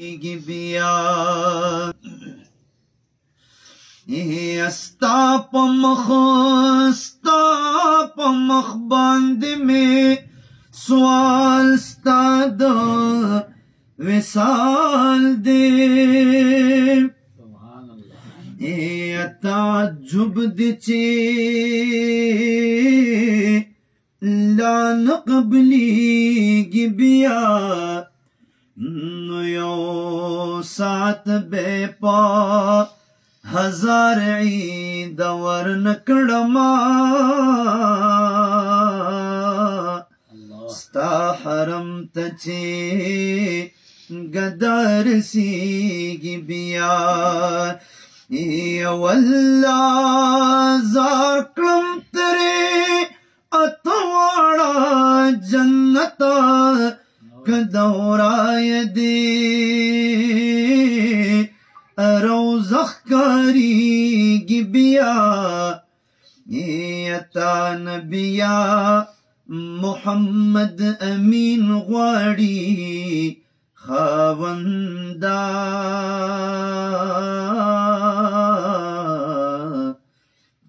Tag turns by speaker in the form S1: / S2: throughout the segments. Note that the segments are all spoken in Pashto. S1: gibiya eh stop makh stop makh band me swal stad وصال دي ايه تعجب دي لا نقبلي جبيا یو ساعت بے پا هزار عید ور نکړما ستا حرم ته چې گدار سیږي بیا یا والله زار کړم ترې اتواړه جنت کدو محمد امین غواړي خاوندا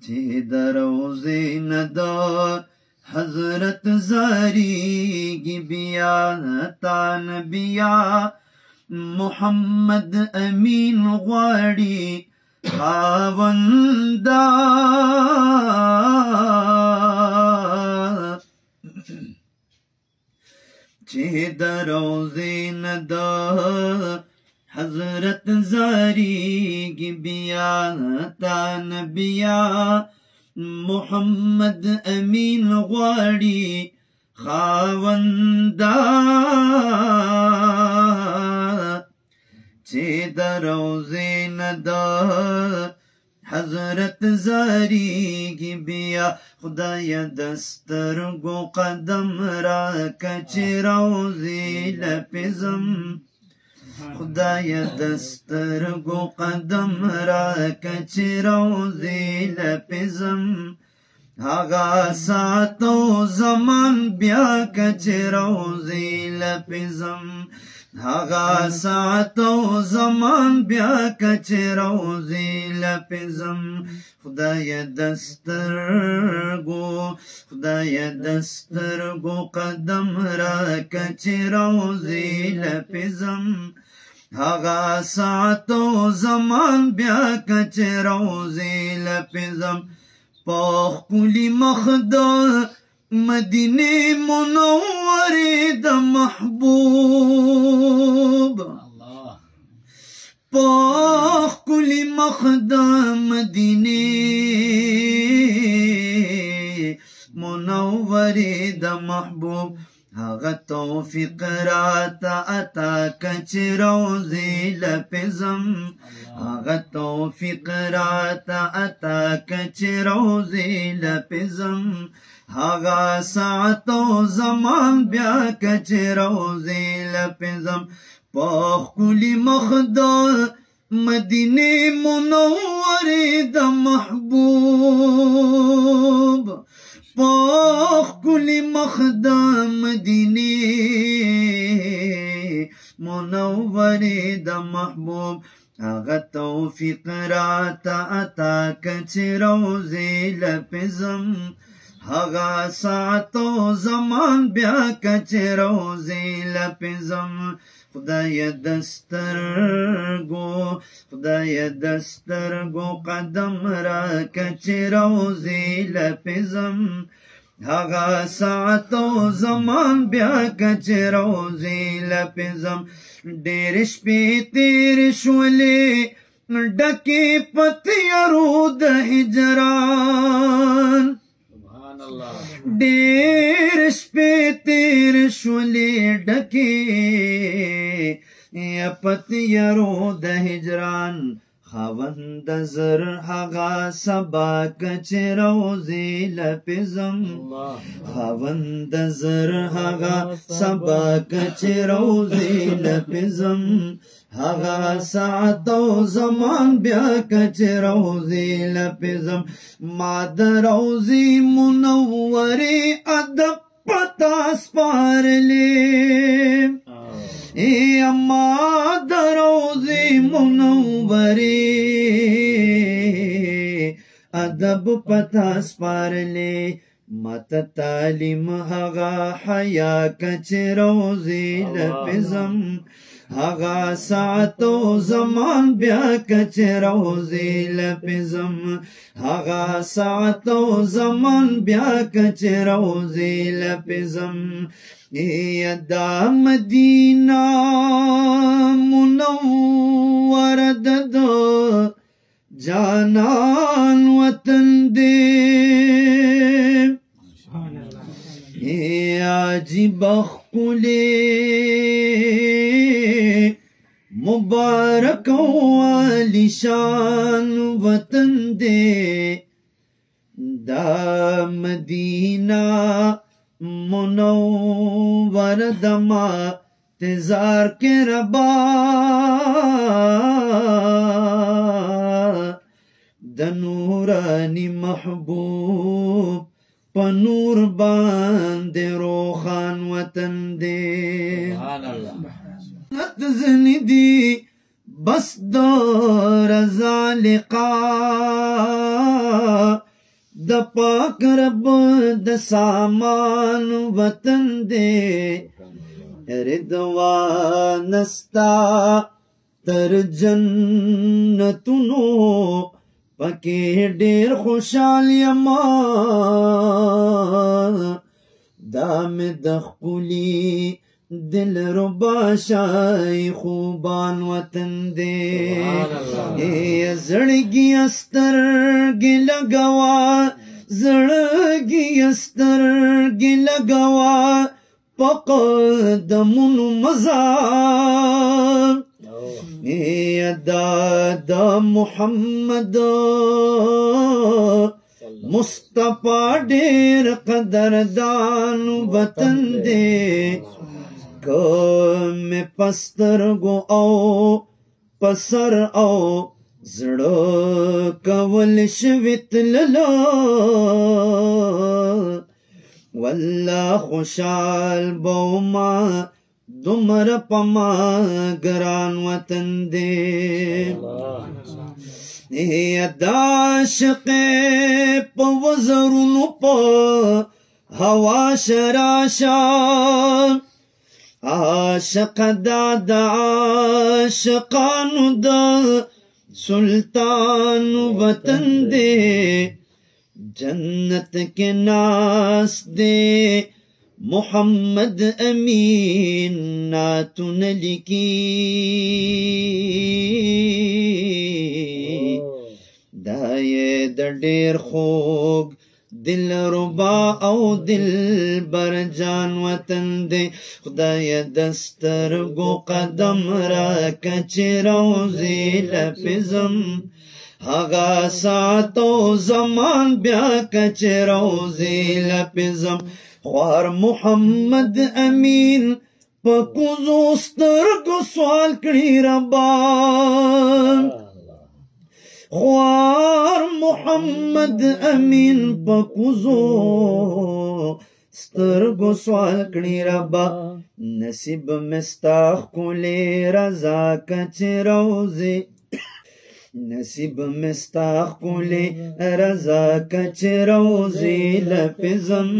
S1: چې دروزه نه دا حضرت زاریږي بیا تان بیا محمد امین غواړي خاوندا چه در روزین حضرت زاری بیا تان بیا محمد امین غواړي خاوندا چې دروځین ده حضرت زاری کی بیا خدایا دستر گو قدم را کچ روزی لپزم خدایا دستر گو قدم را کچ روزی لپزم هاگا ساتو زمان بیا کچ روزی لپزم هغه ساعت او زمان بیا کچ روزي لپزم خدای دسترګو خدای دسترګو قدم را کچ روزي لپزم هغه ساعت او زمان بیا کچ روزي لپزم پخ کلی مخدار مدینه منوره د محبوب پاک کلی مخدا مدینه منور د محبوب هغه توفیق راته عطا کچ روزی لپزم هغه توفیق راته عطا کچ روزی لپزم هغه ساعت او زمان بیا کچ روزی لپزم پاک کلی مخدار مدینه منوره د محبوب پاک کلی مخدار مدینه منوره د محبوب هغه توفیق راته عطا که چې روزې لپزم هغه ساعتو زمان بیا کچ روزی لپزم خدای دسترگو خدای دسترگو قدم را کچ روزی لپزم هغه ساعتو زمان بیا کچ روزی لپزم ډېر شپې تیر شولې ډکې پتیارو د هجران डेर पे तेर ले ढके पतियरो दहजरान خاوند زر هغه سبا کچ روزی لپزم خاوند زر هغه سبا کچ روزی لپزم هغه ساعت او زمان بیا کچ روزی لپزم ما د روزی منورې ادب پتا سپارلې ای اما دروز منوری ادب پتا سپارلی مت تعلیم هغه حیا کچ روزی لپزم هغه ساعت او زمان بیا کچ روزي لپزم هغه ساعت او زمان بیا کچ روزي لپزم یدا مدینہ منور د جانان وطن دې یا جی بخلې مبارک او علیشان وطن دے دا مدینہ منور دما تزار کے ربا د محبوب پنور باند روخان وطن دے غفلت ذهنی دی بس دا رضا لقا د پاک رب د سامان وطن دې رضوان استا تر جنتونو پکې ډېر خوشالي ما دام د خپلې دل ربا شای خوبان وطن دے اے زړګي استر گی لگوا زړګي استر گی لگوا پق دمون مزار اے داد محمد مصطفی ډېر قدردان وطن دے کم پسترګو او پسر او زړه کول شویت للا والله خوشحال بوما دمر پما ګران وطن دې نه داشق په وزرونو په هوا شراشان عاشق داد عاشقانو دا سلطان وطن دے جنت کے ناس دے محمد امین ناتن لکی دائے دڑیر خوگ دل ربا او دل بر جان وطن دی خدای دستر گو قدم را کچ روزی لپزم هغه ساتو زمان بیا کچ روزی لپزم خوار محمد امین پکوزو سترګو سوال کنی ربان خوار محمد امین پکوزو سترګو سوال کړی ربا نصیب مستاخ کولې رضا کچ روزي نصیب مستاخ کولې رضا کچ روزي لپزم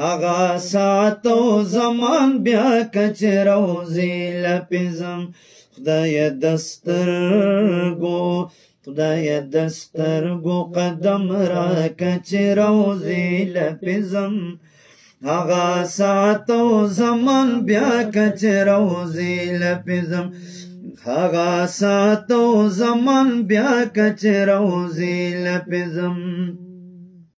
S1: هغه ساعت او زمان بیا کچ روزي لپزم خدای دسترګو خدای دستر گو قدم را کچ روزی لپزم هغه ساعت او زمان بیا کچ روزی لپزم هغه ساعت او زمان بیا کچ روزی لپزم